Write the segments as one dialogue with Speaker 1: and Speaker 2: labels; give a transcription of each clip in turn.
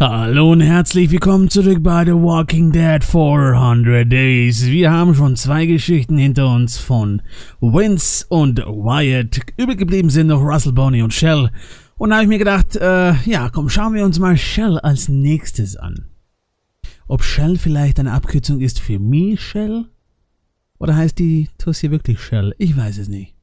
Speaker 1: Hallo und herzlich willkommen zurück bei The Walking Dead 400 Days. Wir haben schon zwei Geschichten hinter uns von Vince und Wyatt. Übrig geblieben sind noch Russell, Bonnie und Shell. Und da habe ich mir gedacht, äh, ja, komm, schauen wir uns mal Shell als nächstes an. Ob Shell vielleicht eine Abkürzung ist für Michelle? Oder heißt die Tussi wirklich Shell? Ich weiß es nicht.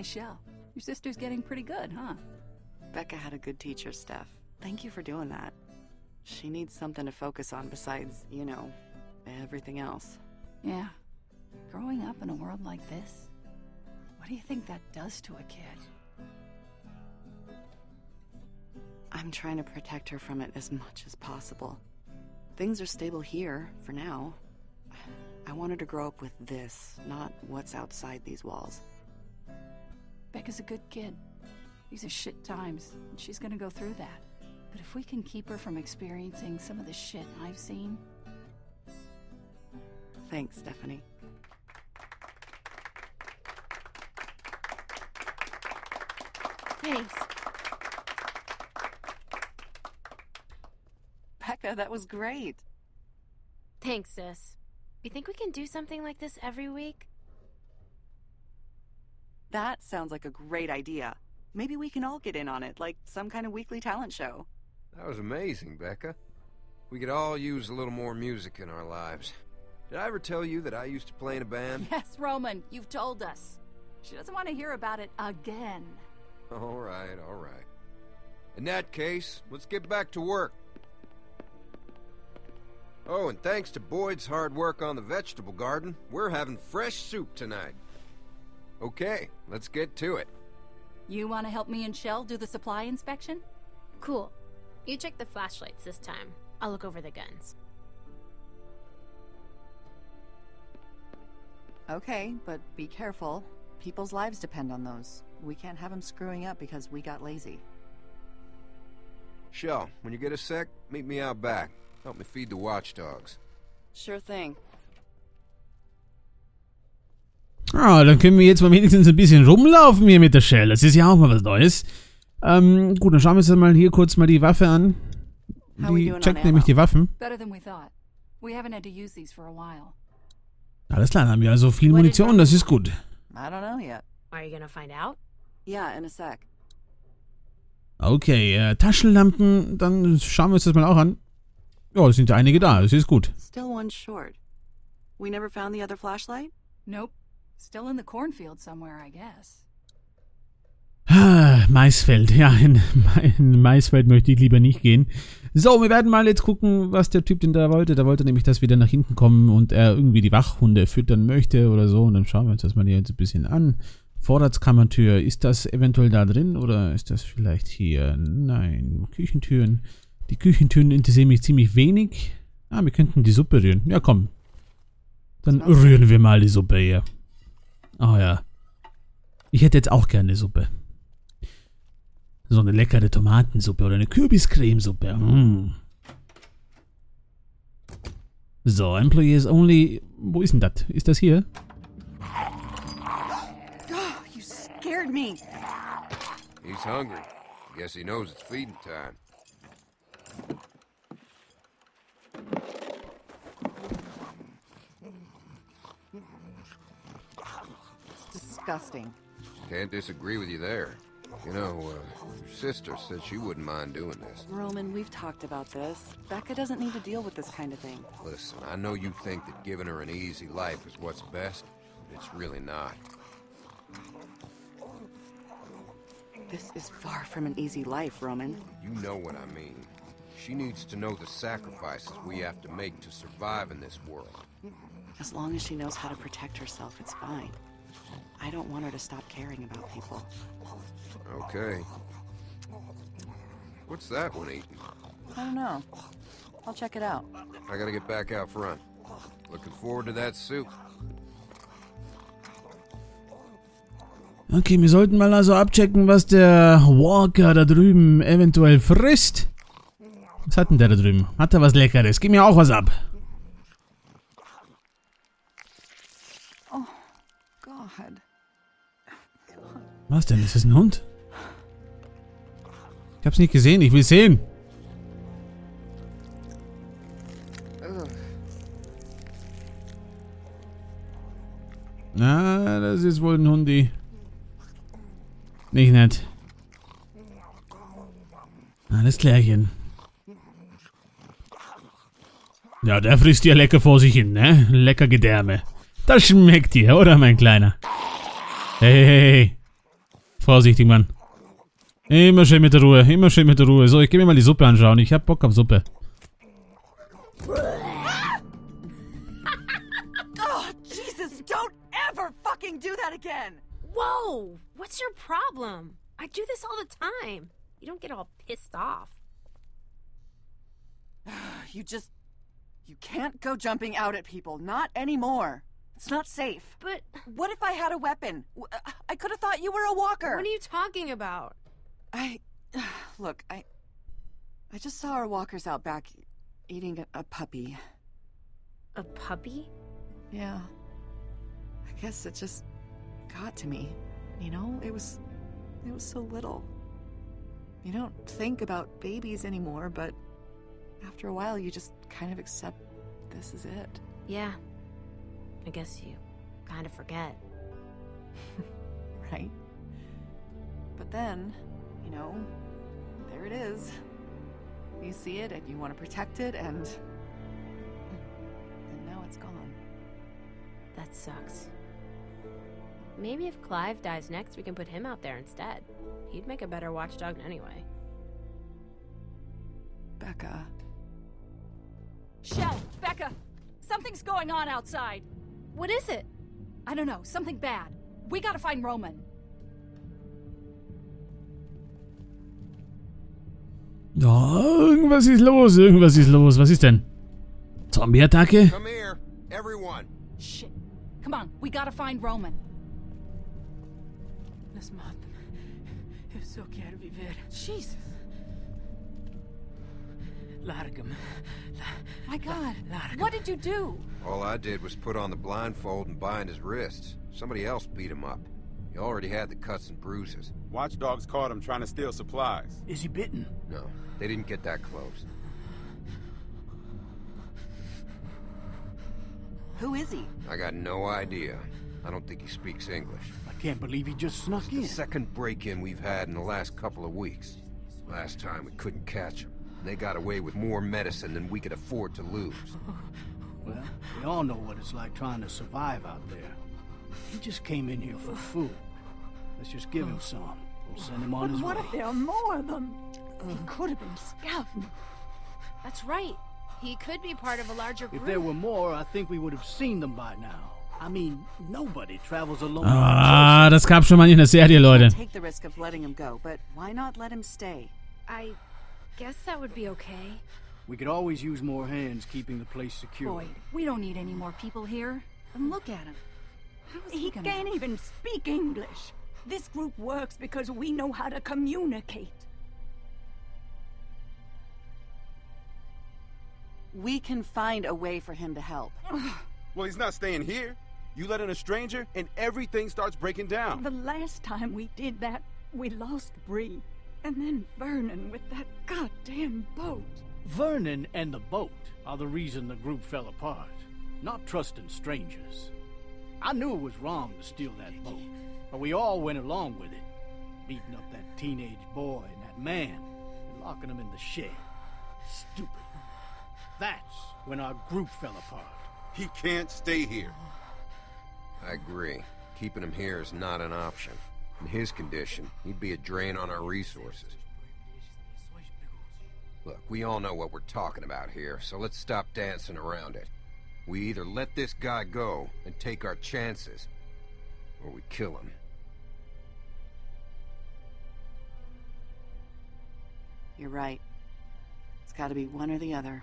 Speaker 2: Hey, Shel, your sister's getting pretty good, huh?
Speaker 3: Becca had a good teacher, Steph. Thank you for doing that. She needs something to focus on besides, you know, everything else.
Speaker 2: Yeah. Growing up in a world like this, what do you think that does to a kid?
Speaker 3: I'm trying to protect her from it as much as possible. Things are stable here, for now. I want her to grow up with this, not what's outside these walls.
Speaker 2: Becca's a good kid. These are shit times, and she's gonna go through that. But if we can keep her from experiencing some of the shit I've seen,
Speaker 3: Thanks, Stephanie.
Speaker 4: Thanks.
Speaker 3: Becca, that was great.
Speaker 4: Thanks, sis. You think we can do something like this every week?
Speaker 3: That sounds like a great idea. Maybe we can all get in on it, like some kind of weekly talent show.
Speaker 5: That was amazing, Becca. We could all use a little more music in our lives. Did I ever tell you that I used to play in a band?
Speaker 2: yes, Roman, you've told us. She doesn't want to hear about it again.
Speaker 5: All right, all right. In that case, let's get back to work. Oh, and thanks to Boyd's hard work on the vegetable garden, we're having fresh soup tonight. Okay, let's get to it.
Speaker 2: You want to help me and Shel do the supply inspection?
Speaker 4: Cool. You check the flashlights this time. I'll look over the guns.
Speaker 3: Okay, but be careful. People's lives depend on those. We can't have them screwing up because we got lazy.
Speaker 5: Shel, when you get a sec, meet me out back. Help me feed the watchdogs.
Speaker 3: Sure thing.
Speaker 1: Ah, dann können wir jetzt mal wenigstens ein bisschen rumlaufen hier mit der Shell. Das ist ja auch mal was Neues. Ähm, gut, dann schauen wir uns mal hier kurz mal die Waffe an. Die checkt nämlich die Waffen. Alles klar, dann haben wir also viel Munition, das ist gut. Okay, äh, Taschenlampen, dann schauen wir uns das mal auch an. Ja, es sind ja einige da, das ist gut.
Speaker 3: Still one short. We never found the other flashlight?
Speaker 2: Nope. Still in the cornfield somewhere, I guess.
Speaker 1: Ah, Maisfeld, ja, in, in Maisfeld möchte ich lieber nicht gehen. So, wir werden mal jetzt gucken, was der Typ denn da wollte. Da wollte nämlich, dass wir dann nach hinten kommen und er irgendwie die Wachhunde füttern möchte oder so. Und dann schauen wir uns das mal hier jetzt ein bisschen an. Vorratskammertür, ist das eventuell da drin oder ist das vielleicht hier? Nein, Küchentüren. Die Küchentüren interessieren mich ziemlich wenig. Ah, wir könnten die Suppe rühren. Ja, komm. Dann rühren wir mal die Suppe hier. Oh ja. Ich hätte jetzt auch gerne Suppe. So eine leckere Tomatensuppe oder eine Kürbiscremesuppe. Mm. So, Employees Only. Wo ist denn das? Ist das hier?
Speaker 3: Oh, you scared me.
Speaker 5: He's hungry. Guess he knows it's feeding time.
Speaker 3: Disgusting.
Speaker 5: Can't disagree with you there. You know, uh, your sister said she wouldn't mind doing this.
Speaker 3: Roman, we've talked about this. Becca doesn't need to deal with this kind of thing.
Speaker 5: Listen, I know you think that giving her an easy life is what's best, but it's really not.
Speaker 3: This is far from an easy life, Roman.
Speaker 5: You know what I mean. She needs to know the sacrifices we have to make to survive in this world.
Speaker 3: As long as she knows how to protect herself, it's fine. I don't want her to stop caring about people.
Speaker 5: Okay. What's that one eating?
Speaker 3: I don't know. I'll check it out.
Speaker 5: I gotta get back out front. Looking forward to that soup.
Speaker 1: Okay, wir sollten mal also abchecken, was der Walker da drüben eventuell frisst. Was hat denn der da drüben? Hat er was Leckeres? Gib mir auch was ab.
Speaker 2: God.
Speaker 1: Was denn? Ist das ein Hund? Ich hab's nicht gesehen, ich will sehen. Na, das ist wohl ein Hundi. Nicht nett. Alles klärchen. Ja, der frisst ja lecker vor sich hin, ne? Lecker Gedärme. Das schmeckt dir, oder, mein Kleiner? Hey, hey, hey. Vorsichtig, Mann. Immer schön mit der Ruhe, immer schön mit der Ruhe. So, ich geh mir mal die Suppe anschauen. Ich hab Bock auf Suppe.
Speaker 2: Oh, Jesus, don't ever fucking do that again!
Speaker 4: Whoa! What's your problem? I do this all the time. You don't get all pissed off.
Speaker 2: You just. You can't go jumping out at people. Not anymore. It's not safe.
Speaker 4: But
Speaker 2: What if I had a weapon? Uh, I could have thought you were a walker.
Speaker 4: what are you talking about?
Speaker 2: I. Look, I. I just saw our walkers out back eating a, a puppy.
Speaker 4: A puppy?
Speaker 2: Yeah. I guess it just got to me. You know, it was. It was so little. You don't think about babies anymore, but after a while, you just kind of accept this is it.
Speaker 4: Yeah. I guess you kind of forget.
Speaker 2: right? But then, you know, there it is. You see it and you want to protect it, and. And now it's gone.
Speaker 4: That sucks. Maybe if Clive dies next, we can put him out there instead. He'd make a better watchdog anyway.
Speaker 2: Becca.
Speaker 6: Shel, Becca, something's going on outside.
Speaker 4: What is it?
Speaker 6: I don't know, something bad. We gotta find Roman.
Speaker 1: Oh, irgendwas ist los, irgendwas ist los. Was ist denn? Zombie-Attacke?
Speaker 5: Come here, everyone.
Speaker 6: Shit. Come on, we gotta find Roman. Lass mal atmen. Eu só quero viver. Jesus.
Speaker 7: Larga-me.
Speaker 6: My God.
Speaker 7: Larga.
Speaker 6: What did you do?
Speaker 5: All I did was put on the blindfold and bind his wrists. Somebody else beat him up. He already had the cuts and bruises.
Speaker 8: Watchdogs caught him trying to steal supplies.
Speaker 7: Is he bitten?
Speaker 5: No, they didn't get that close.
Speaker 2: Who is he?
Speaker 5: I got no idea. I don't think he speaks English.
Speaker 7: I can't believe he just snuck
Speaker 5: The
Speaker 7: in.
Speaker 5: second break-in we've had in the last couple of weeks. Last time we couldn't catch him. They got away with more medicine than we could afford to lose.
Speaker 7: Well, we all know what it's like trying to survive out there. He just came in here for food. Let's just give him some. We'll send him on his way.
Speaker 6: What if there are more of them? He could have been scouting.
Speaker 4: That's right. He could be part of a larger group.
Speaker 7: If there were more, I think we would have seen them by now. I mean, nobody travels alone.
Speaker 1: Ah, das gab schon mal in der Serie, Leute.
Speaker 3: Take the risk of letting him go, but why not let him stay?
Speaker 4: I guess that would be okay.
Speaker 7: We could always use more hands keeping the place secure.
Speaker 6: Boyd, we don't need any more people here.
Speaker 3: And look at him. How is he,
Speaker 6: He
Speaker 3: gonna...
Speaker 6: can't even speak English. This group works because we know how to communicate.
Speaker 3: We can find a way for him to help.
Speaker 8: Well, he's not staying here. You let in a stranger, and everything starts breaking down.
Speaker 6: The last time we did that, we lost Bree. And then Vernon with that goddamn boat.
Speaker 7: Vernon and the boat are the reason the group fell apart, not trusting strangers. I knew it was wrong to steal that boat, but we all went along with it, beating up that teenage boy and that man and locking him in the shed. Stupid. That's when our group fell apart.
Speaker 8: He can't stay here.
Speaker 5: I agree. Keeping him here is not an option. In his condition, he'd be a drain on our resources. Look, we all know what we're talking about here, so let's stop dancing around it. We either let this guy go and take our chances, or we kill him.
Speaker 3: You're right. It's gotta be one or the other.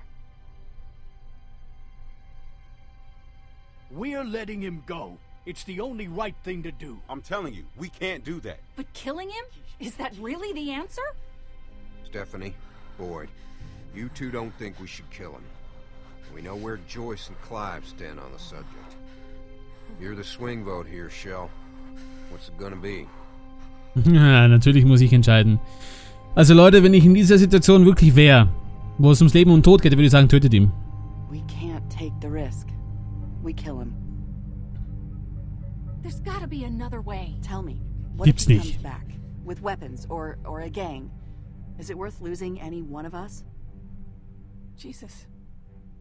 Speaker 7: We're letting him go. It's the only right thing to do.
Speaker 8: I'm telling you, we can't do that.
Speaker 6: But killing him? Is that really the answer?
Speaker 5: Stephanie, Boyd, you two don't think we should kill him. We know where Joyce and Clive stand on the subject. You're the swing vote here, Shel. What's it gonna be?
Speaker 1: Ja, natürlich muss ich entscheiden. Also Leute, wenn ich in dieser Situation wirklich wäre, wo es ums Leben und Tod geht, würde ich sagen, tötet ihn.
Speaker 3: We can't take the risk. We kill him.
Speaker 6: There's gotta be another way.
Speaker 3: Tell me, what
Speaker 1: Gibt's
Speaker 3: if he
Speaker 1: nicht.
Speaker 3: comes back with weapons or or a gang? Is it worth losing any one of us?
Speaker 6: Jesus.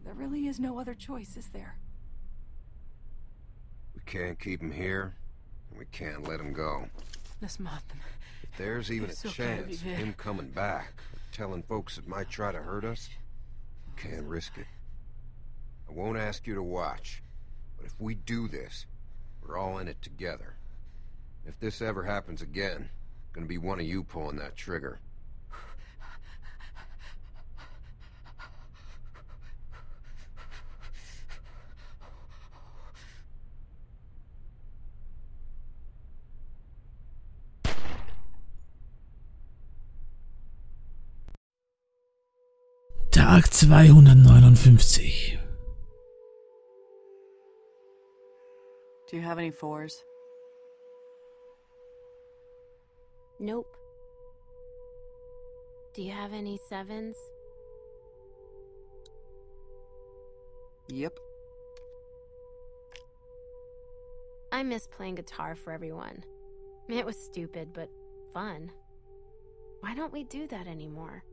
Speaker 6: There really is no other choice, is there?
Speaker 5: We can't keep him here, and we can't let him go.
Speaker 3: Let's mop them.
Speaker 5: If there's even a
Speaker 3: It's okay,
Speaker 5: chance of him coming back, telling folks that might try to hurt us, we can't risk it. I won't ask you to watch, but if we do this, we're all in it together. If this ever happens again, gonna be one of you pulling that trigger.
Speaker 1: Tag 259.
Speaker 3: Do you have any fours?
Speaker 4: Nope. Do you have any sevens?
Speaker 3: Yep.
Speaker 4: I miss playing guitar for everyone. It was stupid, but fun. Why don't we do that anymore?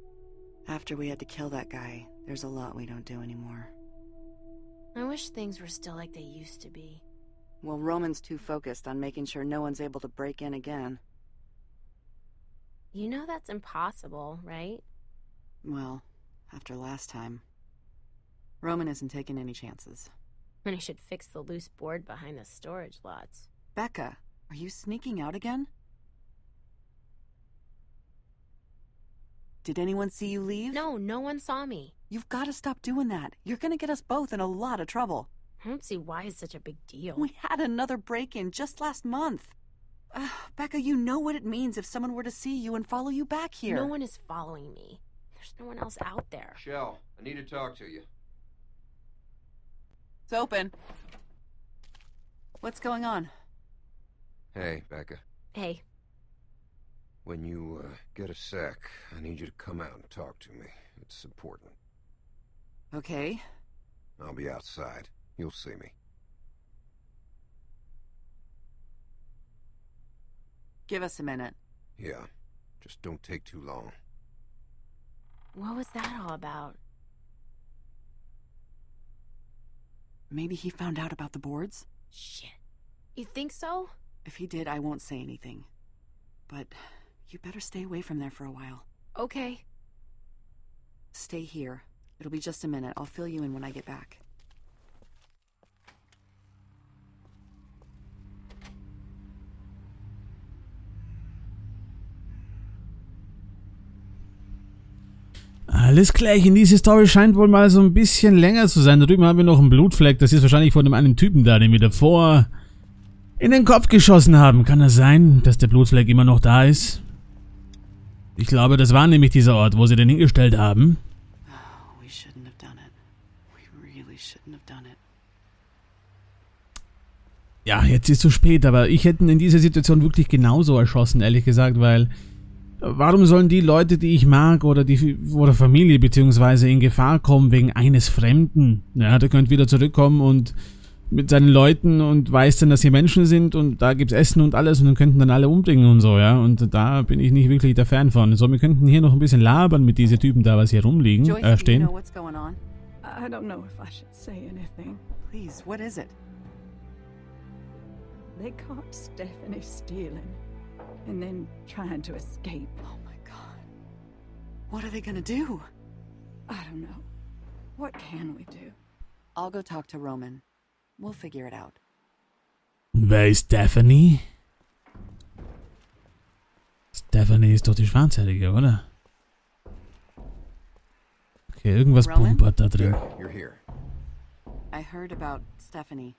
Speaker 3: After we had to kill that guy, there's a lot we don't do anymore.
Speaker 4: I wish things were still like they used to be.
Speaker 3: Well, Roman's too focused on making sure no one's able to break in again.
Speaker 4: You know that's impossible, right?
Speaker 3: Well, after last time. Roman isn't taking any chances.
Speaker 4: And I should fix the loose board behind the storage lots.
Speaker 3: Becca, are you sneaking out again? Did anyone see you leave?
Speaker 4: No, no one saw me.
Speaker 3: You've got to stop doing that. You're gonna get us both in a lot of trouble.
Speaker 4: I don't see why it's such a big deal.
Speaker 3: We had another break in just last month. Ugh, Becca, you know what it means if someone were to see you and follow you back here.
Speaker 4: No one is following me. There's no one else out there.
Speaker 5: Shel, I need to talk to you.
Speaker 3: It's open. What's going on?
Speaker 5: Hey, Becca.
Speaker 4: Hey,
Speaker 5: When you uh, get a sec, I need you to come out and talk to me. It's important.
Speaker 3: Okay.
Speaker 5: I'll be outside. You'll see me.
Speaker 3: Give us a minute.
Speaker 5: Yeah, just don't take too long.
Speaker 4: what was that all about?
Speaker 3: Maybe he found out about the boards?
Speaker 4: Shit. You think so?
Speaker 3: If he did, I won't say anything. But you better stay away from there for a while.
Speaker 4: Okay.
Speaker 3: Stay here. It'll be just a minute. I'll fill you in when I get back.
Speaker 1: Alles klärchen, diese Story scheint wohl mal so ein bisschen länger zu sein. Da drüben haben wir noch einen Blutfleck. Das ist wahrscheinlich von dem einen Typen da, den wir davor in den Kopf geschossen haben. Kann das sein, dass der Blutfleck immer noch da ist? Ich glaube, das war nämlich dieser Ort, wo sie den hingestellt haben. Ja, jetzt ist zu spät, aber ich hätte ihn in dieser Situation wirklich genauso erschossen, ehrlich gesagt, weil warum sollen die Leute, die ich mag oder die oder Familie beziehungsweise in Gefahr kommen wegen eines Fremden? Ja, der könnte wieder zurückkommen und mit seinen Leuten und weiß dann, dass hier Menschen sind und da gibt's Essen und alles und dann könnten dann alle umbringen und so, ja. Und da bin ich nicht wirklich der Fan von. So, wir könnten hier noch ein bisschen labern mit diesen Typen da, was hier rumliegen,
Speaker 3: Joyce,
Speaker 1: äh,
Speaker 3: do you
Speaker 1: stehen.
Speaker 3: know what's going on?
Speaker 6: I don't know if I should say anything.
Speaker 3: Please, what is it?
Speaker 6: They caught Stephanie stealing and then trying to escape.
Speaker 3: Oh my god. What are they gonna do?
Speaker 6: I don't know. What can we do?
Speaker 3: I'll go talk to Roman. We'll figure it out.
Speaker 1: bei Stephanie? Stephanie ist doch die Schwarzhaarige, oder? Okay, irgendwas
Speaker 3: Roman?
Speaker 1: pumpert da
Speaker 5: Good,
Speaker 1: drin.
Speaker 5: you're here.
Speaker 3: I heard about Stephanie.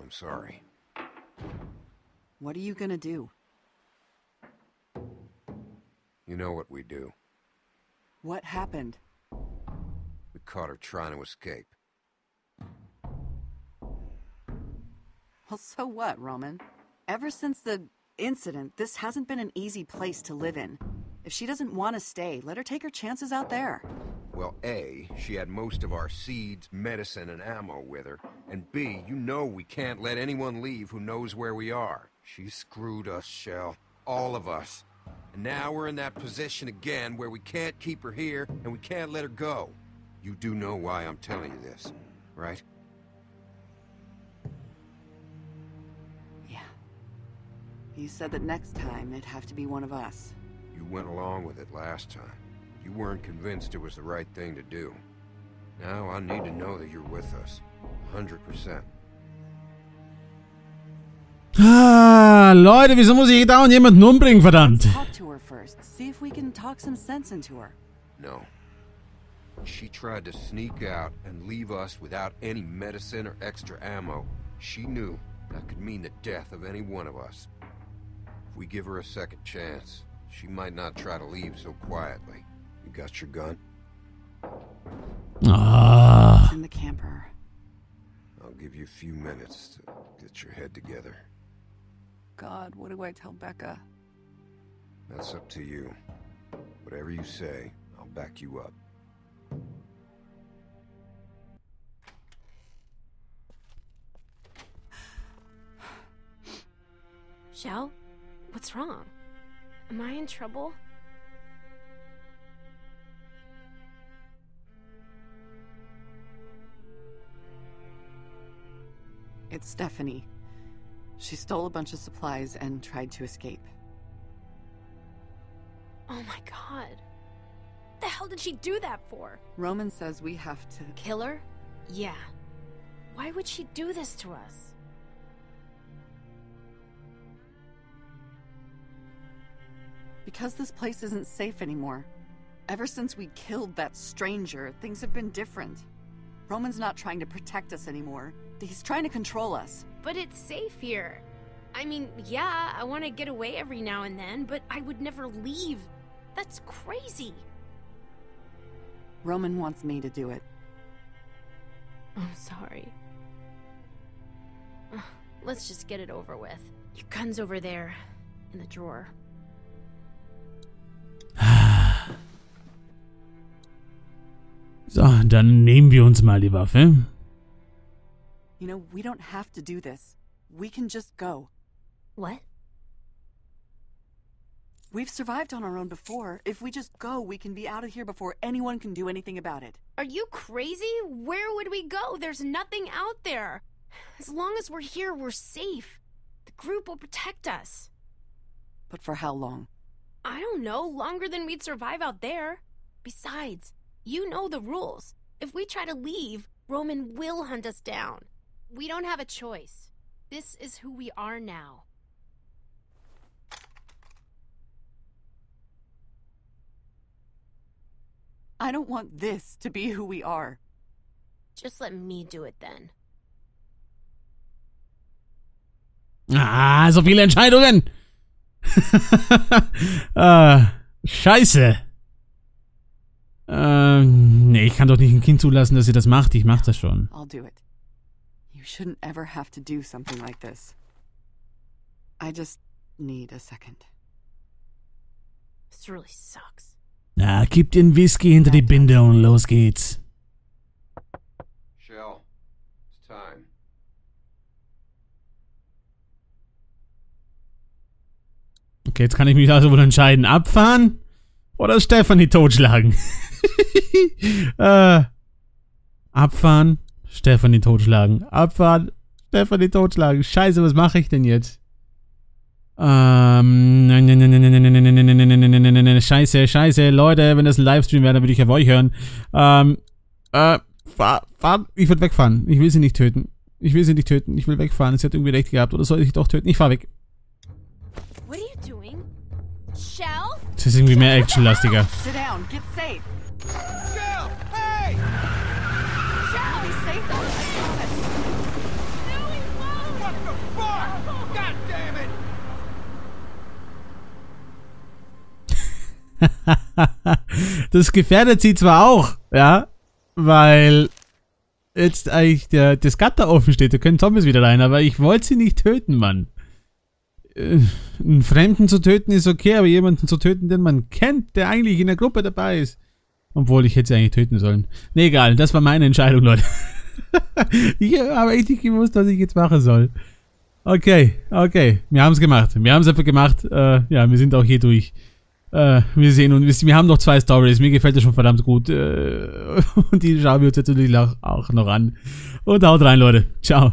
Speaker 5: I'm sorry.
Speaker 3: What are you gonna do?
Speaker 5: You know what we do.
Speaker 3: What happened?
Speaker 5: We caught her trying to escape.
Speaker 3: Well, so what, Roman? Ever since the incident, this hasn't been an easy place to live in. If she doesn't want to stay, let her take her chances out there.
Speaker 5: Well, A, she had most of our seeds, medicine, and ammo with her. And B, you know we can't let anyone leave who knows where we are. She screwed us, Shel. All of us. And now we're in that position again where we can't keep her here and we can't let her go. You do know why I'm telling you this, right?
Speaker 3: Yeah. You said that next time it'd have to be one of us.
Speaker 5: You went along with it last time. You weren't convinced it was the right thing to do. Now I need to know that you're with us. 100%.
Speaker 1: Ah, Leute, wieso muss ich dauernd jemanden umbringen, verdammt?
Speaker 5: No. She tried to sneak out and leave us without any medicine or extra ammo. She knew that could mean the death of any one of us. If we give her a second chance, she might not try to leave so quietly. You got your gun?
Speaker 1: Ah,
Speaker 3: It's in the camper.
Speaker 5: I'll give you a few minutes to get your head together.
Speaker 3: God, what do I tell Becca?
Speaker 5: That's up to you. Whatever you say, I'll back you up.
Speaker 4: Shel? What's wrong? Am I in trouble?
Speaker 3: It's Stephanie. She stole a bunch of supplies and tried to escape.
Speaker 4: Oh my god. The hell did she do that for?
Speaker 3: Roman says we have to.
Speaker 4: Kill her? Yeah. Why would she do this to us?
Speaker 3: Because this place isn't safe anymore. Ever since we killed that stranger, things have been different. Roman's not trying to protect us anymore. He's trying to control us.
Speaker 4: But it's safe here. I mean, yeah, I want to get away every now and then, but I would never leave. That's crazy.
Speaker 3: Roman wants me to do it.
Speaker 4: I'm sorry. Let's just get it over with. Your gun's over there, in the drawer.
Speaker 1: So, dann nehmen wir uns mal die Waffe.
Speaker 3: You know, we don't have to do this. We can just go.
Speaker 4: What?
Speaker 3: We've survived on our own before. If we just go, we can be out of here before anyone can do anything about it.
Speaker 4: Are you crazy? Where would we go? There's nothing out there. As long as we're here, we're safe. The group will protect us.
Speaker 3: But for how long?
Speaker 4: I don't know, longer than we'd survive out there. Besides, you know the rules. If we try to leave, Roman will hunt us down. We don't have a choice. This is who we are now.
Speaker 3: I don't want this to be who we are.
Speaker 4: Just let me do it then.
Speaker 1: Ah, so viele Entscheidungen. ah, scheiße. Ähm, nee, ich kann doch nicht ein Kind zulassen, dass sie das macht. Ich mach das schon.
Speaker 3: I'll do it. You shouldn't ever have to do something like this. I just need a second.
Speaker 4: This really sucks.
Speaker 1: Na, gib den Whisky hinter die Binde und los geht's.
Speaker 5: Shell, it's time.
Speaker 1: Okay, jetzt kann ich mich also wohl entscheiden. Abfahren oder Stefanie totschlagen? äh, abfahren, Stefanie totschlagen. Abfahren, Stefanie totschlagen. Scheiße, was mache ich denn jetzt? Ähm, scheiße, scheiße, Leute, wenn das ein Livestream wäre, dann würde ich auf euch hören. Ähm, äh, fahr, fahr, ich würde wegfahren. Ich will sie nicht töten. Ich will sie nicht töten. Ich will wegfahren. Sie hat irgendwie recht gehabt. Oder soll ich doch töten? Ich fahr weg. Das ist irgendwie mehr actionlastiger.
Speaker 2: Sit down, get
Speaker 1: das gefährdet sie zwar auch, ja, weil jetzt eigentlich der, das Gatter offen steht, da können Zombies wieder rein, aber ich wollte sie nicht töten, Mann. Äh, Einen Fremden zu töten ist okay, aber jemanden zu töten, den man kennt, der eigentlich in der Gruppe dabei ist. Obwohl, ich hätte sie eigentlich töten sollen. Nee, egal, das war meine Entscheidung, Leute. ich habe echt nicht gewusst, was ich jetzt machen soll. Okay, okay, wir haben es gemacht. Wir haben es einfach gemacht. Äh, ja, wir sind auch hier durch. Äh, wir sehen uns. Wir haben noch zwei Stories. Mir gefällt das schon verdammt gut. Äh, und die schauen wir uns natürlich auch, auch noch an. Und haut rein, Leute. Ciao.